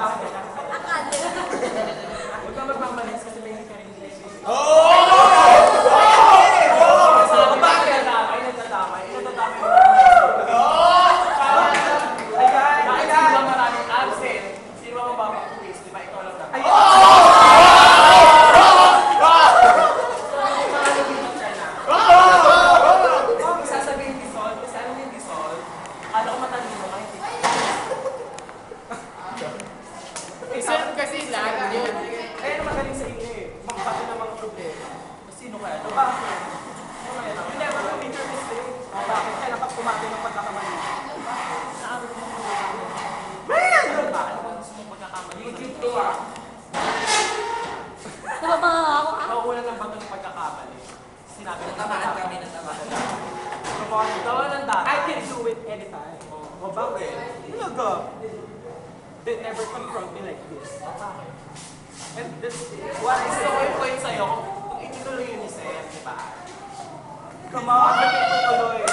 back. Isang kasi lahat yun. Kaya naman galing sa inyo eh. Magpati ng mga problema. Sino kaya? Ano ba? Ano kaya? Hindi, wala major mistake. Eh. Bakit kaya nakapumati ng pagkakamali? Man! Ano ba? Ano ba gusto mong pagkakamali? Legit ko ah. Nababanga ako ah. Ng bato ng pagkakamali. Sinabi na tamaan kami na tamaan. Proponto ng data. I can do it anytime. Oh, bakit? Talaga. They never confront me like this. And this, What is the way point sa'yo kung, itutuloy yun ni Seth, di ba? come on, itutuloy?